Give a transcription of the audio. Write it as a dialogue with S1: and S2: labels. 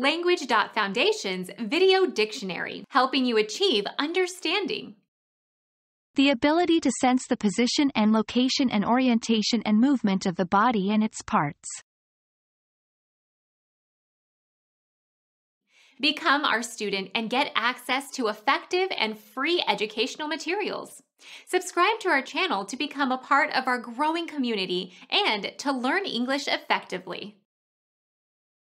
S1: Language.Foundation's Video Dictionary, helping you achieve understanding.
S2: The ability to sense the position and location and orientation and movement of the body and its parts.
S1: Become our student and get access to effective and free educational materials. Subscribe to our channel to become a part of our growing community and to learn English effectively.